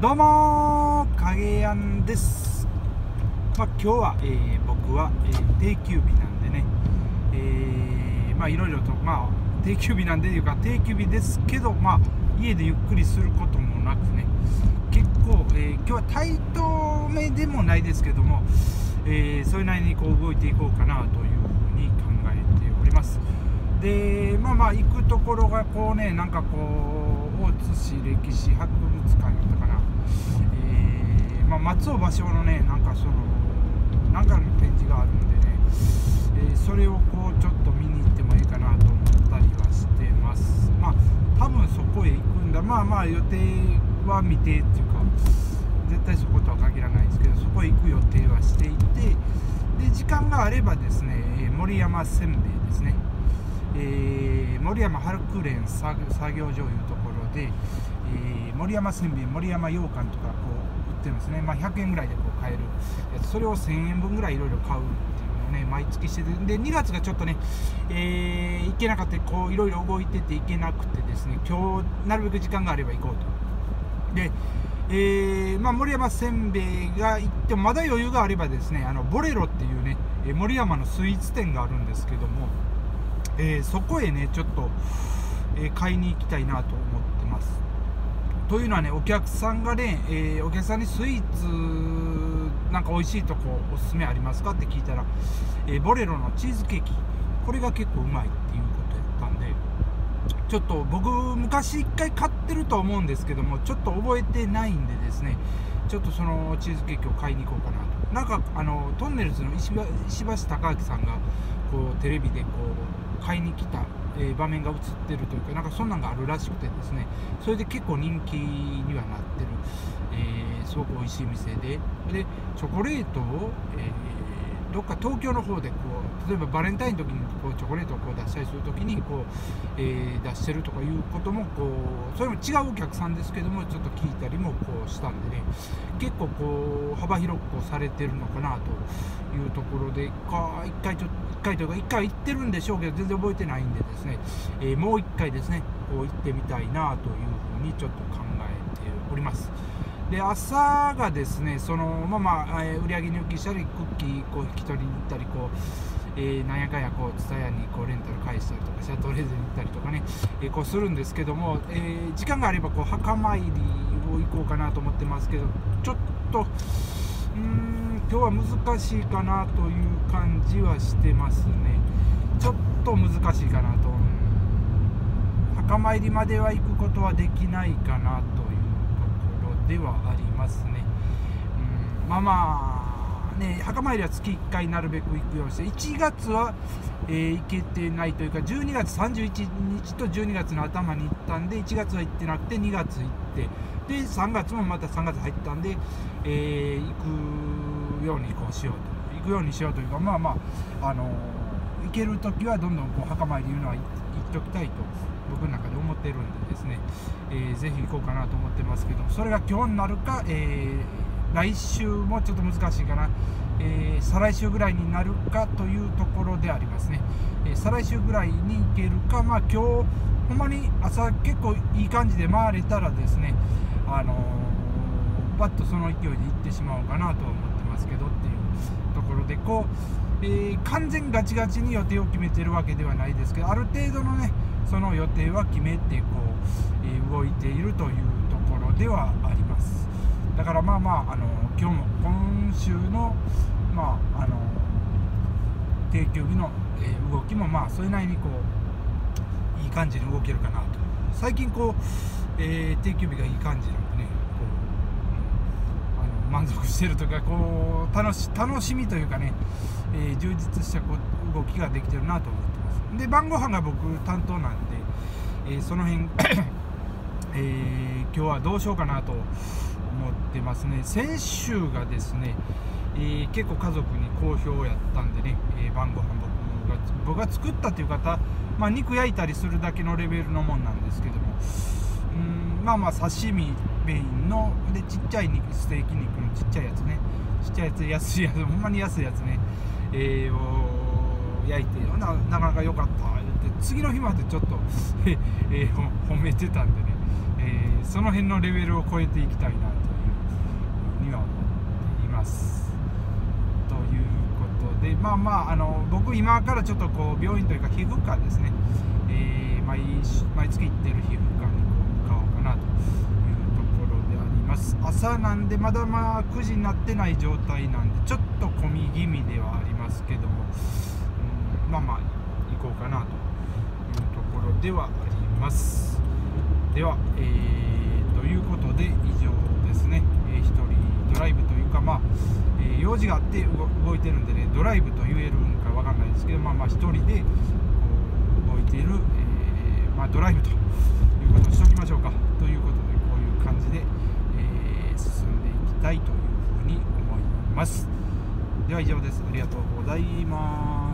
どうも影やんです、まあ、今日は、えー、僕は、えー、定休日なんでね、えー、まあいろいろとまあ定休日なんでというか定休日ですけどまあ家でゆっくりすることもなくね結構、え今日はタイトめでもないですけども、えそれなりにこう動いていこうかなというふうに考えております。でまあまあ行くところがこうねなんかこう大津市歴史博物館やったかな。えー、まあ、松尾芭蕉のねなんかそのなんかの展示があるんでね、えー、それをこうちょっと見に行ってもいいかなと思ったりはしてます。まあ多分そこへ行くんだ。まあまあ予定は未定っていうか絶対そことは限らないですけどそこへ行く予定はしていてで時間があればですね森山せんべいですね、えー、森山春クレン作業場いうところで、えー、森山せんべい森山羊羹とかこう売ってるんですね、まあ、100円ぐらいでこう買える。やつそれを1000円分ぐらいいろいろ買うっていうのをね毎月しててで2月がちょっとね、えー、行けなかったこういろいろ動いてて行けなくてですね今日なるべく時間があれば行こうと。でえー、まあ、森山せんべいが行ってもまだ余裕があればですねあのボレロっていうね森山のスイーツ店があるんですけども、えー、そこへねちょっと、え、買いに行きたいなと思ってます。というのはねお客さんがね、えお客さんにスイーツなんか美味しいとこおすすめありますかって聞いたら、えボレロのチーズケーキ。これが結構うまいっていうことやったんでちょっと僕昔1回買ってると思うんですけどもちょっと覚えてないんでですねちょっとそのチーズケーキを買いに行こうかななんかあのトンネルズの石橋貴明さんがこうテレビでこう買いに来た、えー、場面が映ってるというかなんかそんなんがあるらしくてですね。それで結構人気にはなってる、えー、すごく美味しい店ででチョコレートを、えーどっか東京の方でこう例えばバレンタインの時にこうチョコレートをこう出したりする時にこう、えー、出してるとかいうこともこうそれも違うお客さんですけどもちょっと聞いたりもこうしたんでね結構こう幅広くこうされてるのかなというところで1回ちょっと1回というか1回行ってるんでしょうけど全然覚えてないんでですね、えー、もう1回ですねこう行ってみたいなというふうにちょっと考えております。で朝がですねそのまあまあ、え、売り上げ入金したりクッキーこう引き取りに行ったりこう、えー、なんやかんやこう蔦屋にこうレンタル返したりとかシャトレーゼに行ったりとかね、えー、こうするんですけども、えー、時間があればこう墓参りを行こうかなと思ってますけどちょっとうん今日は難しいかなという感じはしてますね。ちょっと難しいかなと。墓参りまでは行くことはできないかなと。ではありますね、うん、まあまあね墓参りは月1回なるべく行くようにして1月は、えー、行けてないというか12月31日と12月の頭に行ったんで1月は行ってなくて2月行ってで3月もまた3月入ったんで、えー、行くようにこうしようと。行くようにしようというかまあまああの行ける時はどんどんこう墓参りいうのは行っときたいと僕の中で思ってるんでですね、えー、ぜひ行こうかなと思ってますけどそれが今日になるか、えー、来週もちょっと難しいかな、えー、再来週ぐらいになるかというところでありますね、え、再来週ぐらいに行けるかまあ今日ほんまに朝結構いい感じで回れたらですねあの、バッとその勢いで行ってしまおうかなと思ってますけどっていうところでこう、えー、完全ガチガチに予定を決めてるわけではないですけどある程度のねその予定は決めてこう、えー、動いているというところではあります。だからまあまああの今日も今週のまああの定休日の、えー、動きもまあそれなりにこういい感じに動けるかなと。最近こう、えー、定休日がいい感じなんでねこう、うん、あの満足してるとかこう楽し楽しみというかね、えー、充実したこう動きができてるなと思って。で晩ご飯が僕担当なんで、えー、その辺 えー、今日はどうしようかなと思ってますね。先週がですね、えー、結構家族に好評やったんでね、え晩ご飯僕が僕が作ったという方、まあ、肉焼いたりするだけのレベルのもんなんですけどもうんまあまあ刺身メインのでちっちゃい肉ステーキ肉のちっちゃいやつね。ちっちゃいやつ安いやつほんまに安いやつね、えー、焼いてななかなか良かったって次の日までちょっと えー、褒めてたんでね、えー、その辺のレベルを超えていきたいなというふうには思っています。ということでまあまああの僕今からちょっとこう病院というか皮膚科ですね、えー、毎毎月行ってる皮膚科にこう向かおうかなというところであります。朝なんでまだまあ9時になってない状態なんでちょっと混み気味ではありますけども、まあまあ行こうかなというところではあります。では、えー、ということで以上ですね、えー、1人ドライブというかまあ、えー、用事があって動いてるんでねドライブと言えるんかわかんないですけどまあまあ1人でこう動いている、えまあ、ドライブということにしておきましょうか。ということでこういう感じで、え進んでいきたいというふうに思います。では以上です。ありがとうございます。